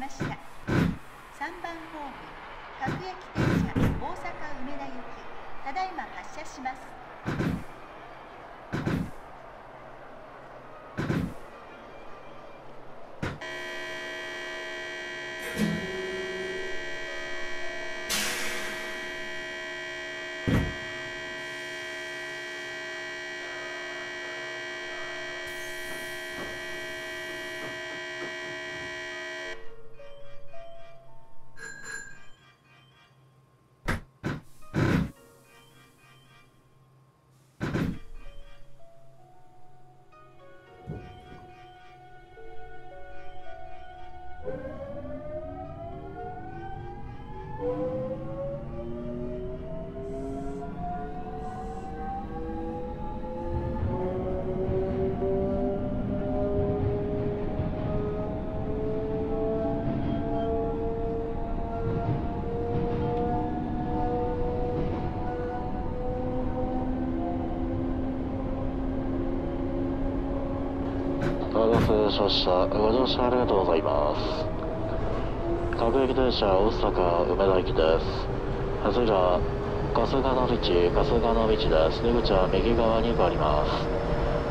ました。3番ホーム各駅停車大阪梅田行きただいま発車します。しました。ご乗車ありがとうございます。各駅停車大阪梅田駅です。次は春日野道、春日野道です。出口は右側に変わります。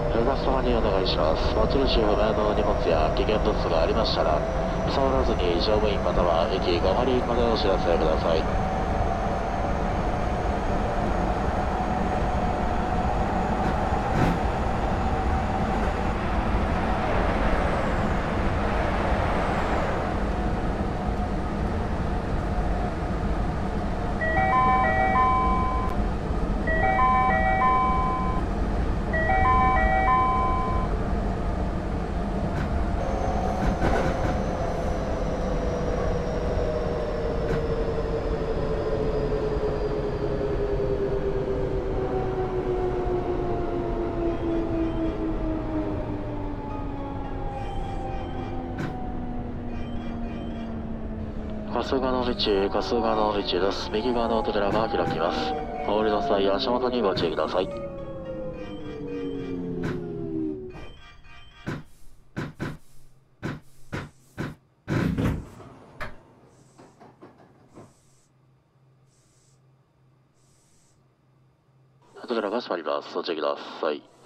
お客様にお願いします。持ち主不明の荷物や危険物がありましたら、触らずに乗務員または駅5張りまでお知らせください。春日野道、春日野道です。右側の扉が開きます。お降りの際、足元にご注意ください。扉が閉まります。お注意ください。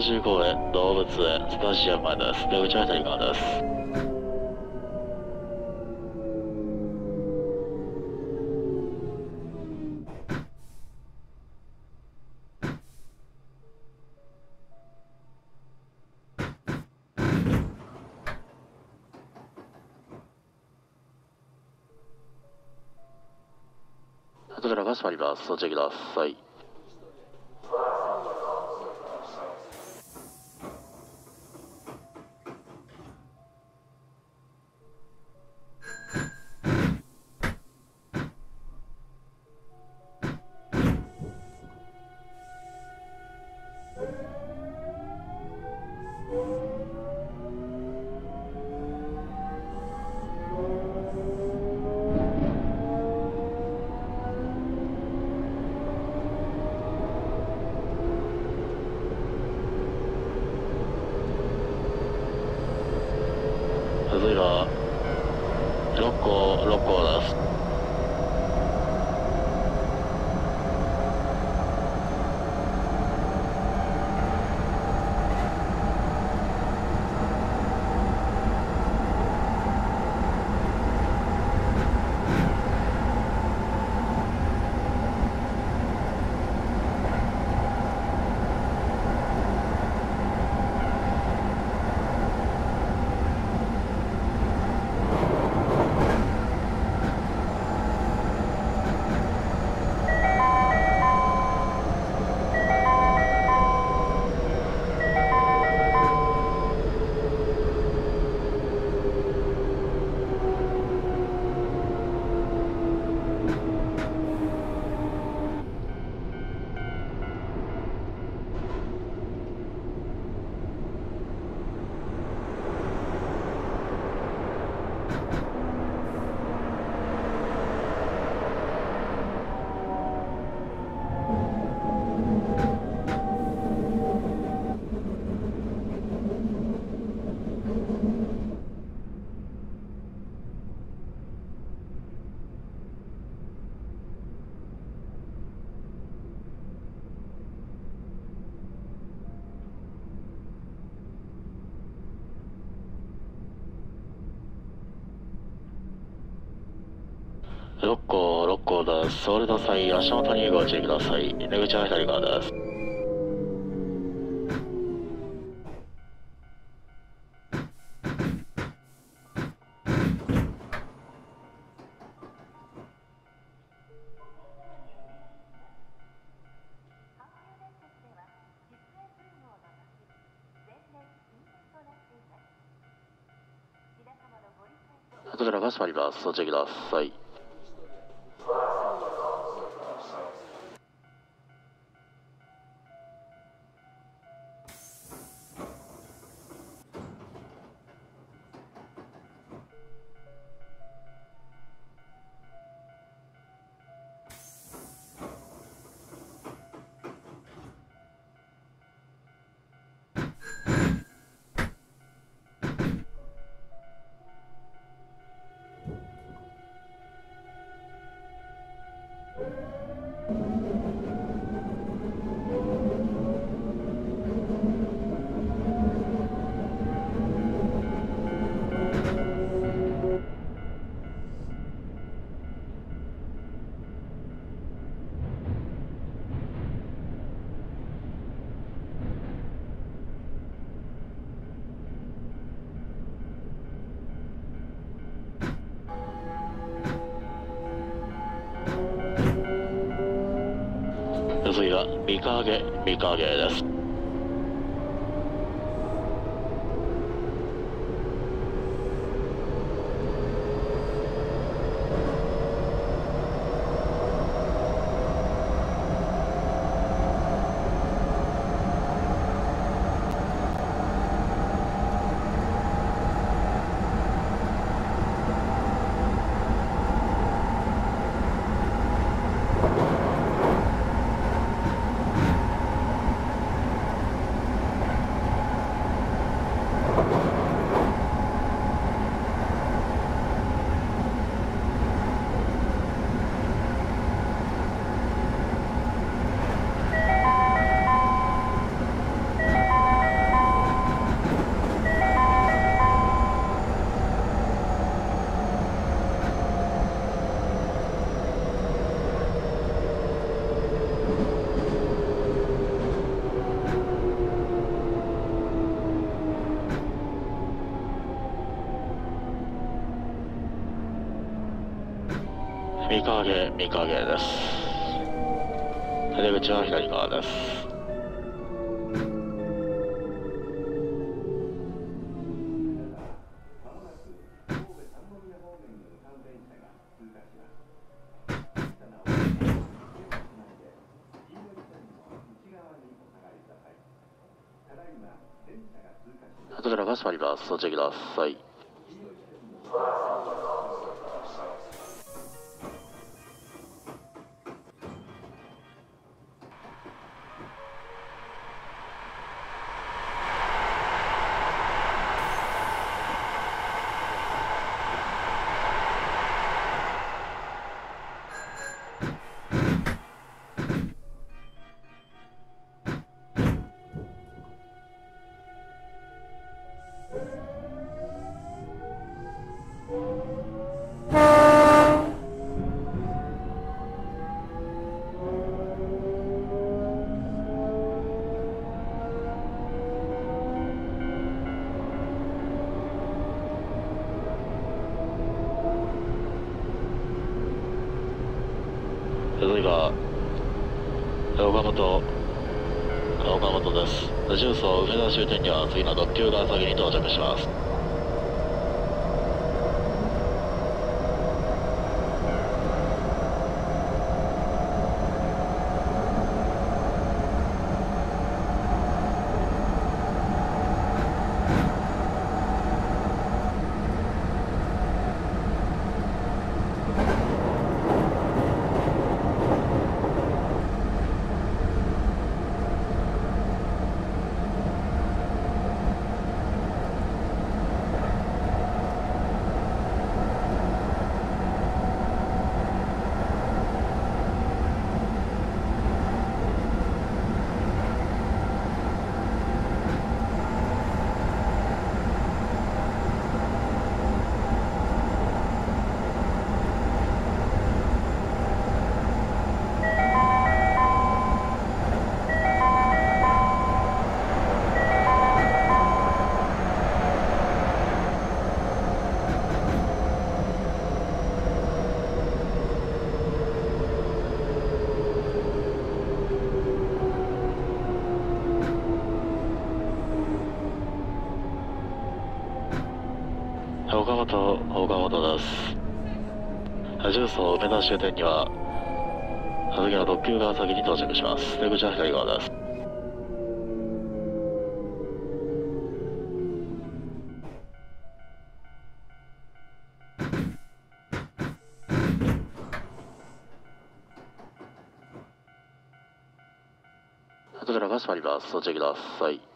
王子公園動物園スタジアム前です。出口は左側です。扉が閉まります。ご注意ください。例えば6個6個出す6個6個です。それの際、足元にご注意ください。出口は左側です。こちらが閉まります。ご注意ください。で三影です三影三影です。出口は左側です。こちらが閉まります。ご注意ください岡本。岡本です。重曹梅田終点には次の特急が先に到着します岡本岡本です。重曹梅田終点には次の特急が先に到着します。出口は左側です。扉が閉まります。お注意ください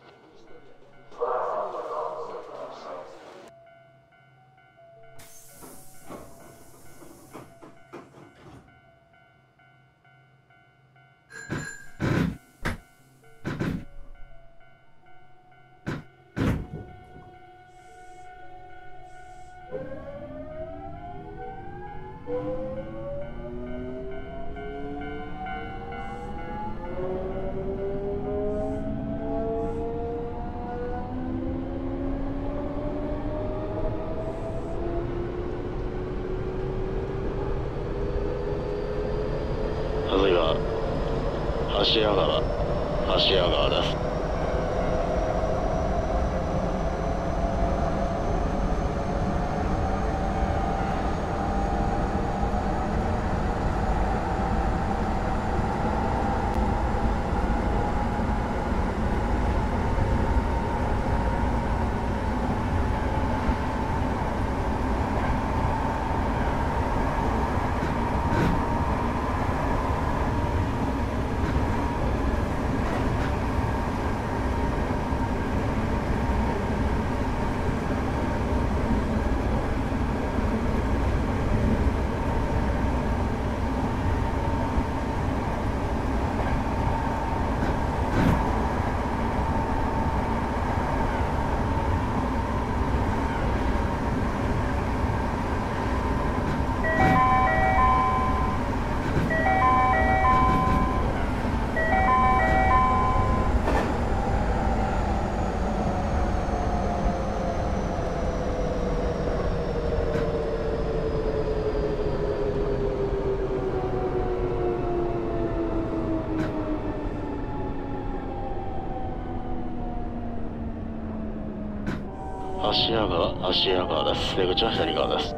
芦屋川芦屋川です。出口は左側です。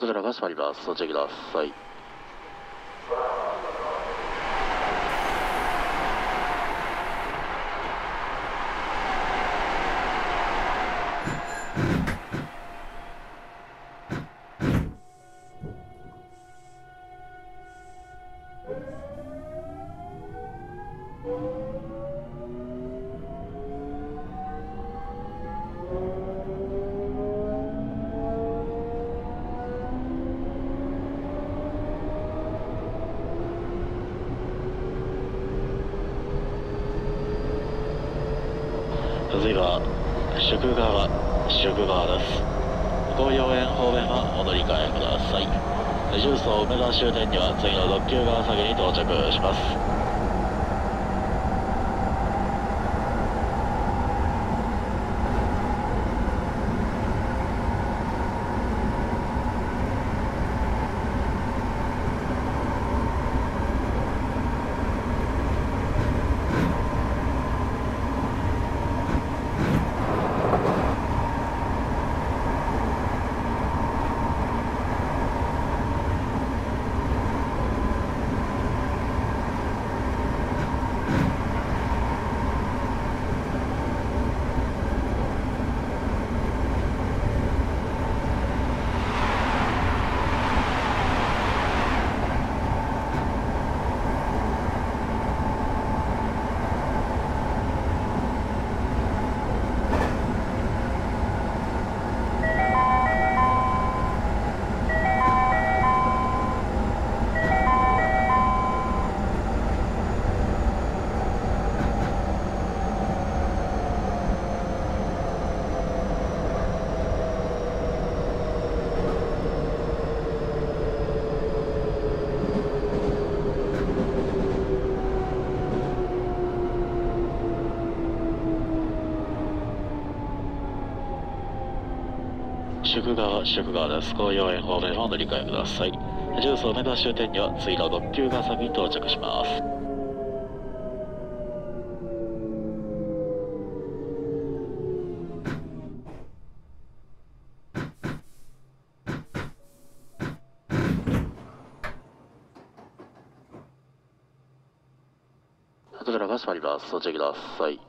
扉が閉まります。お注意ください。宿川、宿川です。紅葉園方面を乗り換えください。重曹梅田終点には次の特急が先に到着します。扉が閉まります。お待ちください。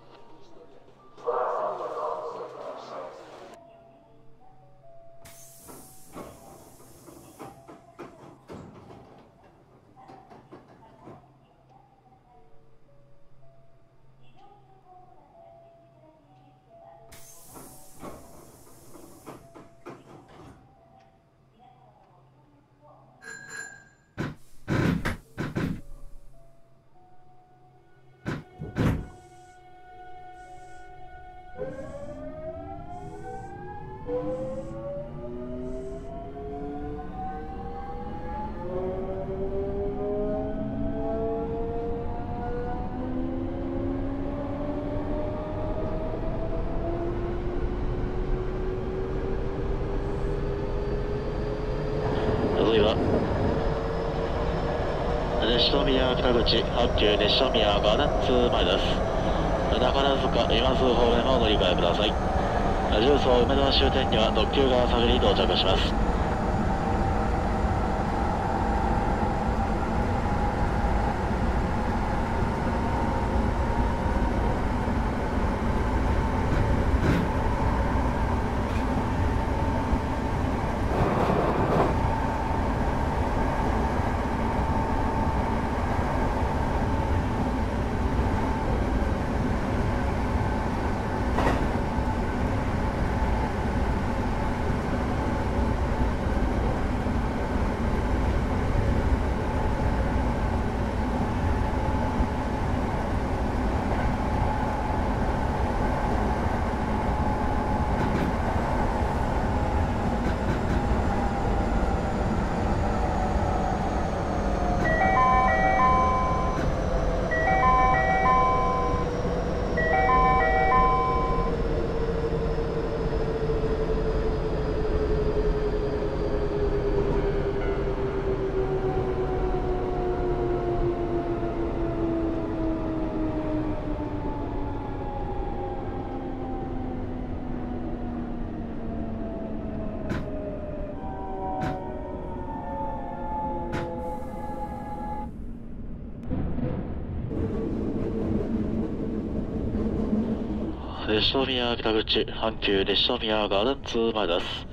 西宮北口、阪急西宮ガーデンツ前です。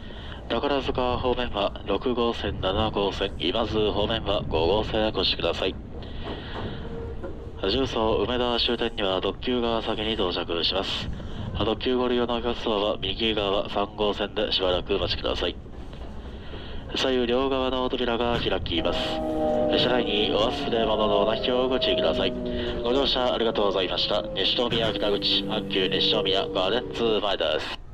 宝塚方面は6号線、7号線、今津方面は5号線へお越しください。重曹梅田終点には特急が先に到着します。特急ご利用のお客様は右側3号線でしばらくお待ちください。左右両側の扉が開きます。車内にお忘れ物のなきをご注意ください。ご乗車ありがとうございました。西宮北口阪急西宮ガーデン2前です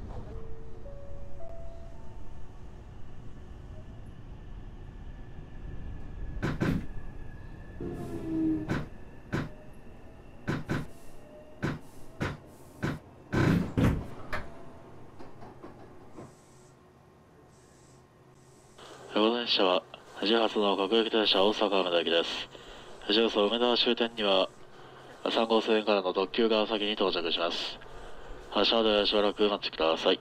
車は富士発の各駅停車大阪梅田駅です。富士発梅田終点には、3号線からの特急が先に到着します。発車までしばらくお待ちください。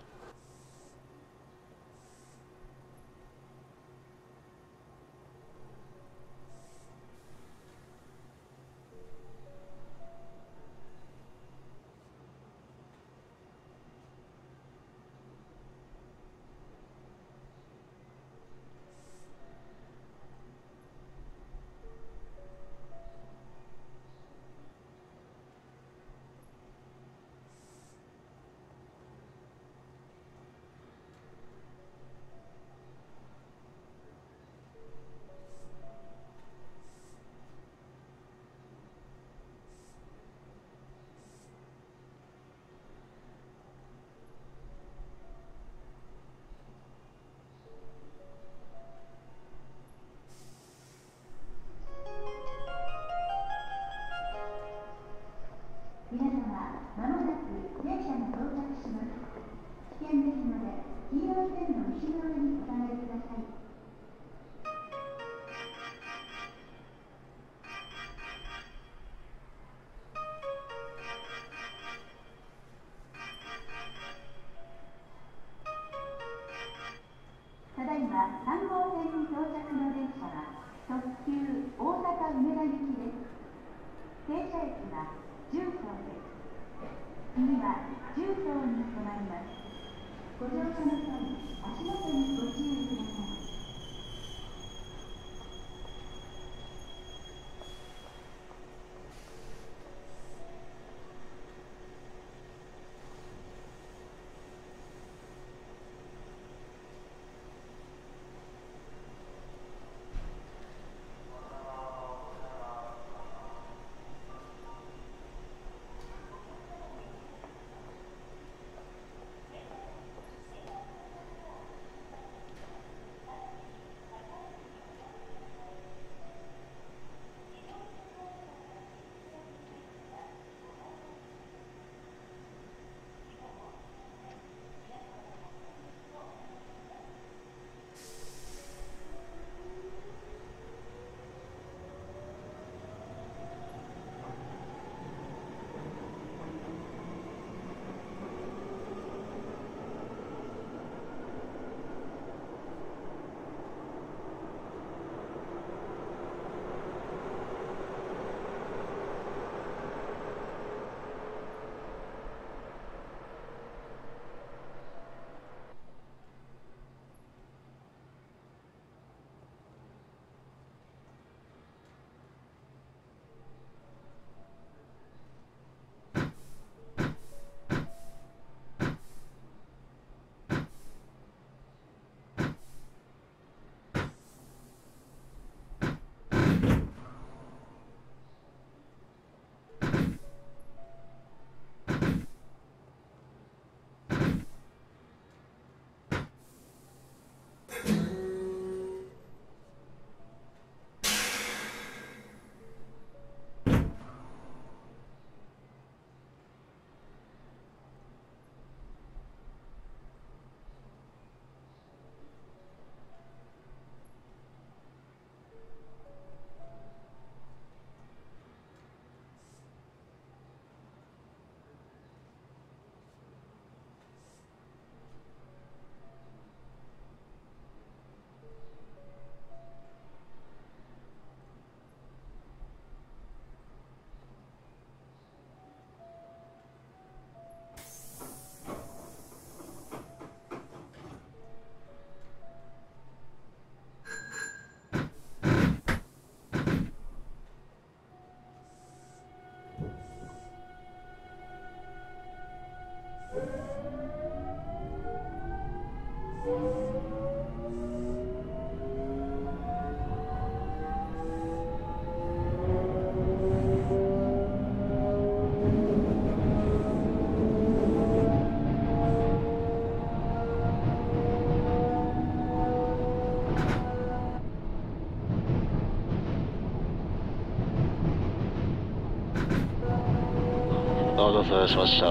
お乗車しました。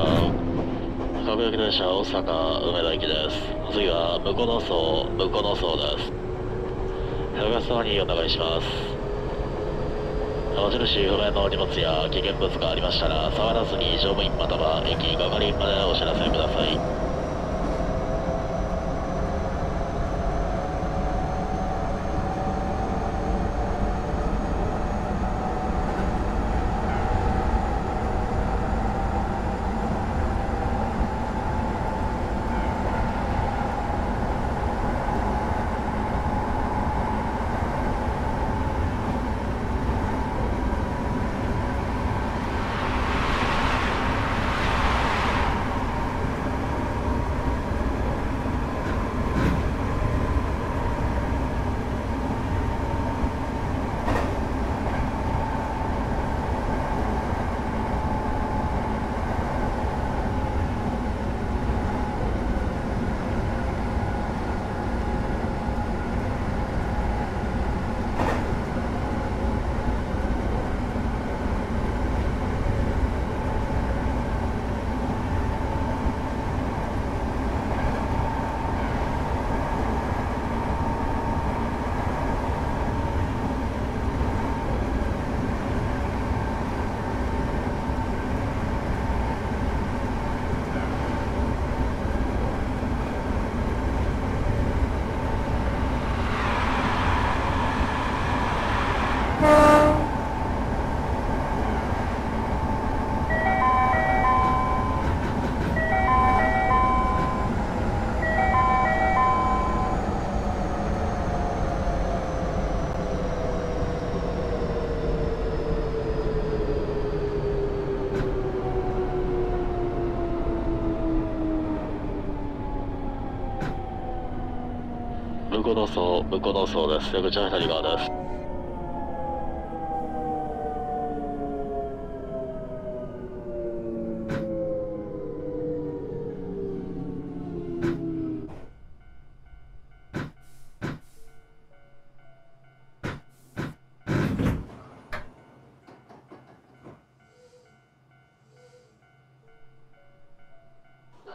各駅電車大阪梅田駅です。次は向こうの層向こうの層です。東側にお願いします。持ち主不明の荷物や危険物がありましたら触らずに乗務員または駅係員までお知らせください。の層、向こうの層です。出口は左側です。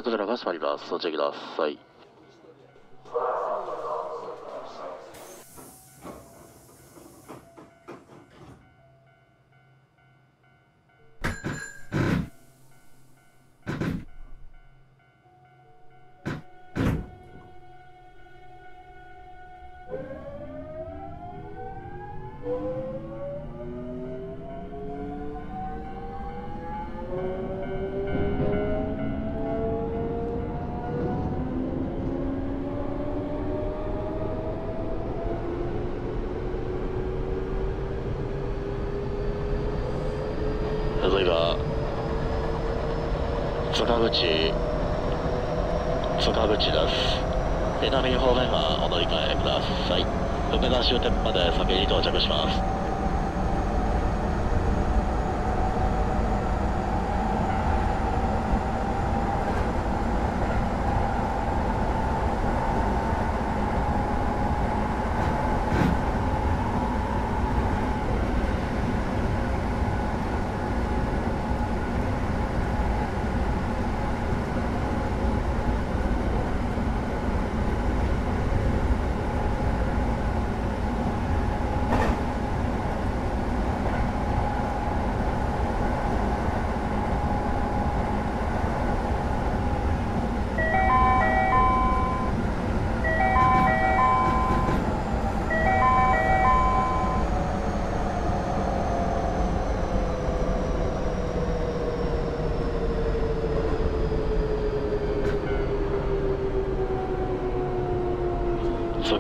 こちらが閉まります。おチェください。塚口塚口です。南方面はお乗り換えください。梅田終点まで先に到着します。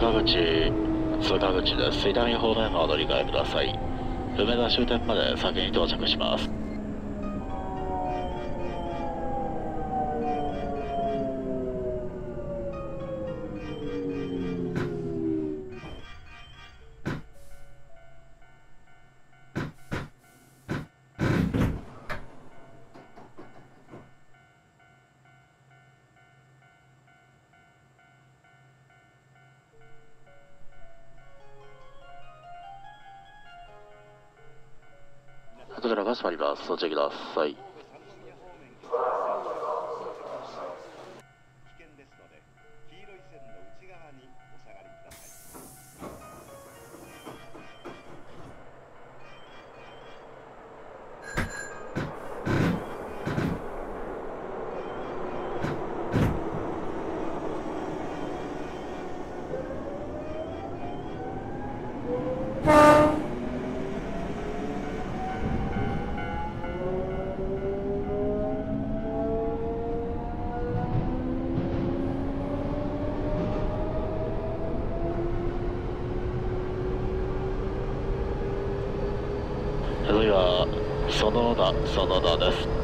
坂口通過口です。水谷方面はお乗り換えください。梅田終点まで先に到着します。ります。おチェください。園田園田です。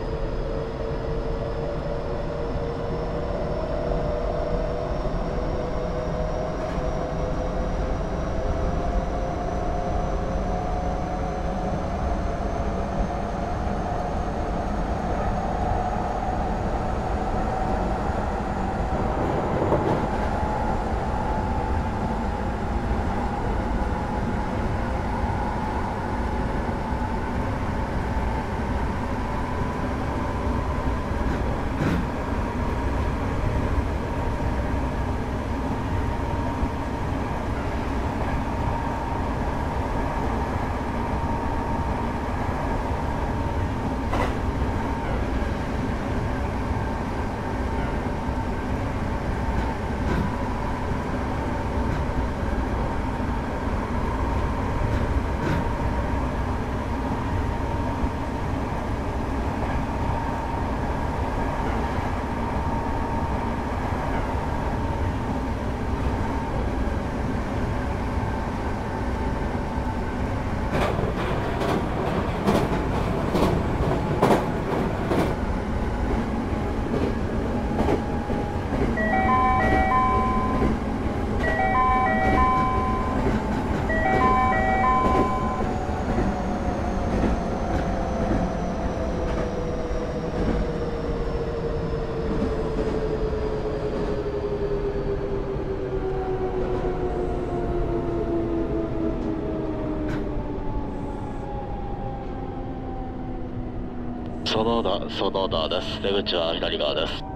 園田園田です。出口は左側です。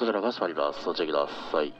こちらが閉まります。おチェください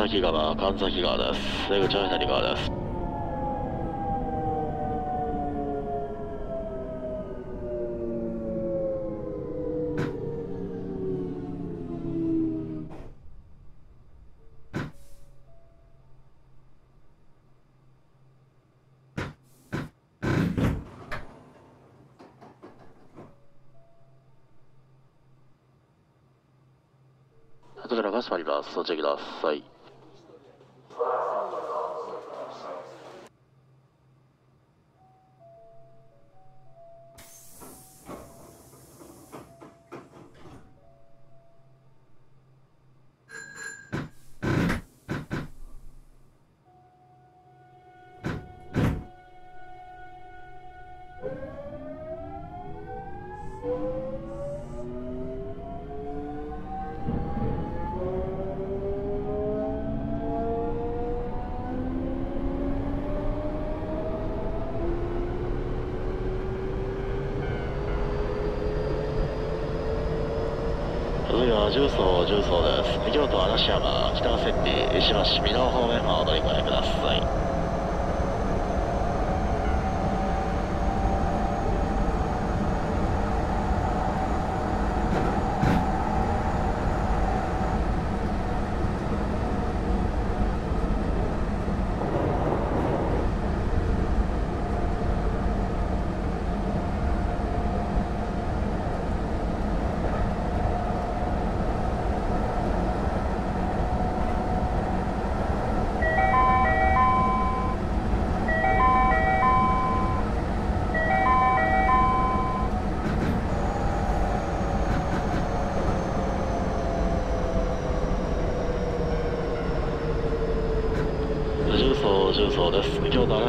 崎川神崎川です出口は左側ですこちらが閉まります。ご注意ください。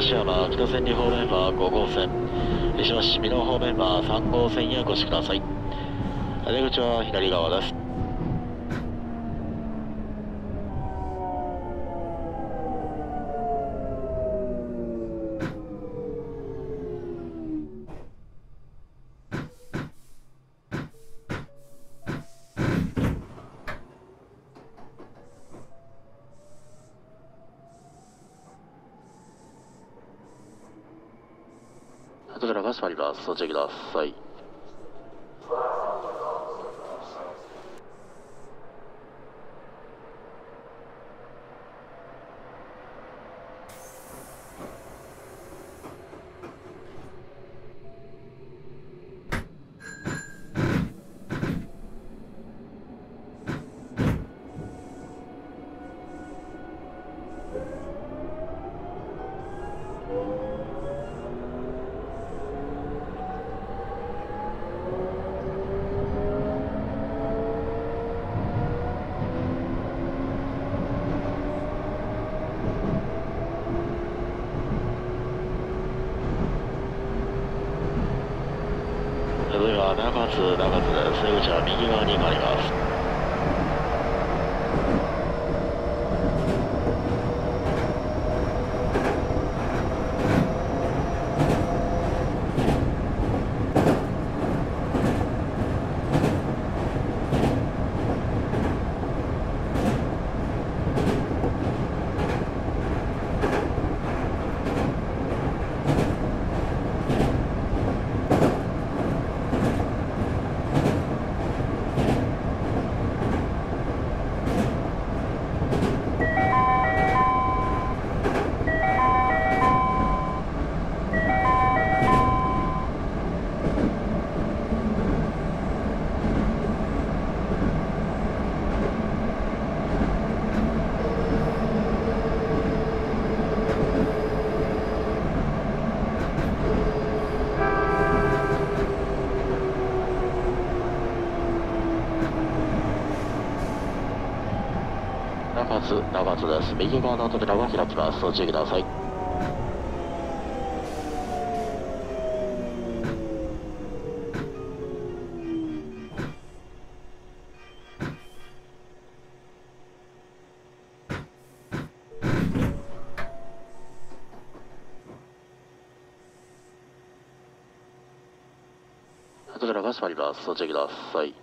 京都嵐山北千里方面は5号線石橋美濃方面は3号線へお越しください。出口は左側です扉が閉まりますお注意ください次は中津中津です出口は右側に回ります。中津中津です。右側の扉が開きます。お注意ください。扉が閉まります。お注意ください。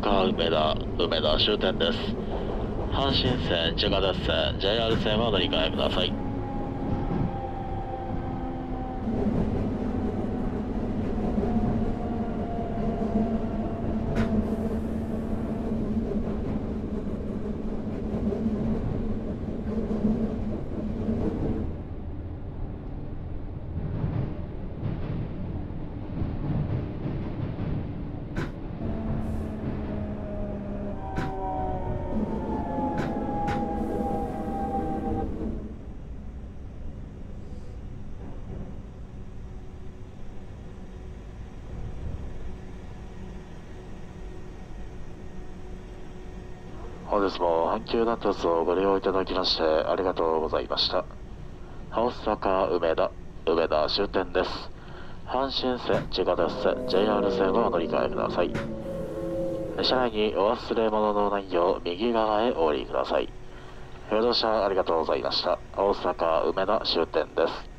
阪梅田梅田終点です。阪神線地下鉄線 JR 線は乗り換えください。本日も阪急電鉄をご利用いただきましてありがとうございました。大阪梅田梅田終点です。阪神線地下鉄線 JR 線をお乗り換えください。車内にお忘れ物のないよう右側へお降りください。ご乗車ありがとうございました。大阪梅田終点です。